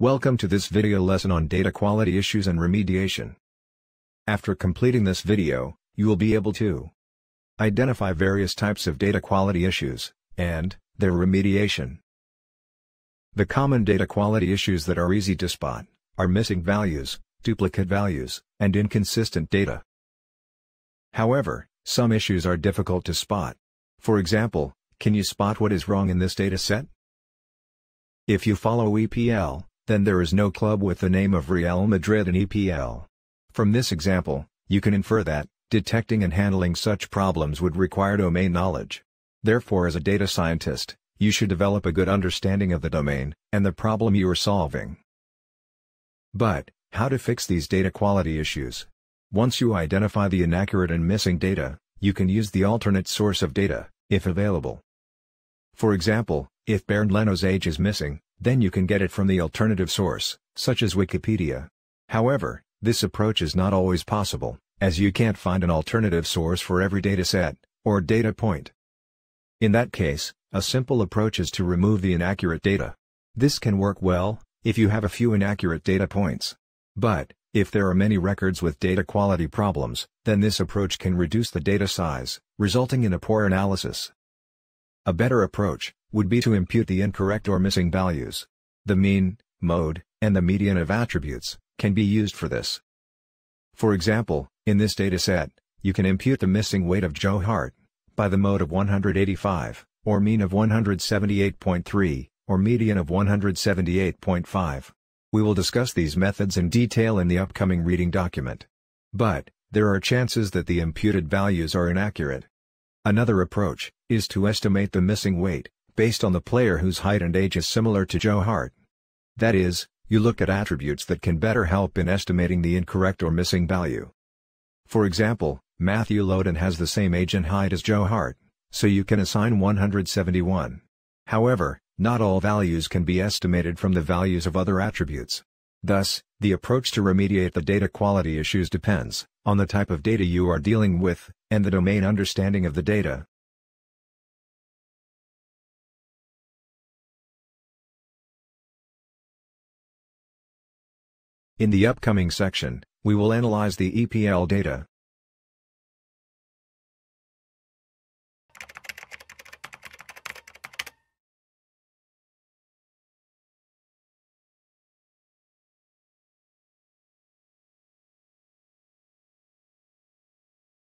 Welcome to this video lesson on data quality issues and remediation. After completing this video, you will be able to identify various types of data quality issues, and their remediation. The common data quality issues that are easy to spot are missing values, duplicate values, and inconsistent data. However, some issues are difficult to spot. For example, can you spot what is wrong in this data set? If you follow EPL, then there is no club with the name of Real Madrid in EPL. From this example, you can infer that, detecting and handling such problems would require domain knowledge. Therefore as a data scientist, you should develop a good understanding of the domain, and the problem you are solving. But, how to fix these data quality issues? Once you identify the inaccurate and missing data, you can use the alternate source of data, if available. For example, if Bernd Leno's age is missing, then you can get it from the alternative source, such as Wikipedia. However, this approach is not always possible, as you can't find an alternative source for every dataset, or data point. In that case, a simple approach is to remove the inaccurate data. This can work well, if you have a few inaccurate data points. But, if there are many records with data quality problems, then this approach can reduce the data size, resulting in a poor analysis. A better approach, would be to impute the incorrect or missing values. The mean, mode, and the median of attributes, can be used for this. For example, in this dataset, you can impute the missing weight of Joe Hart, by the mode of 185, or mean of 178.3, or median of 178.5. We will discuss these methods in detail in the upcoming reading document. But, there are chances that the imputed values are inaccurate. Another approach, is to estimate the missing weight, based on the player whose height and age is similar to Joe Hart. That is, you look at attributes that can better help in estimating the incorrect or missing value. For example, Matthew Lowton has the same age and height as Joe Hart, so you can assign 171. However, not all values can be estimated from the values of other attributes. Thus, the approach to remediate the data quality issues depends on the type of data you are dealing with, and the domain understanding of the data. In the upcoming section, we will analyze the EPL data,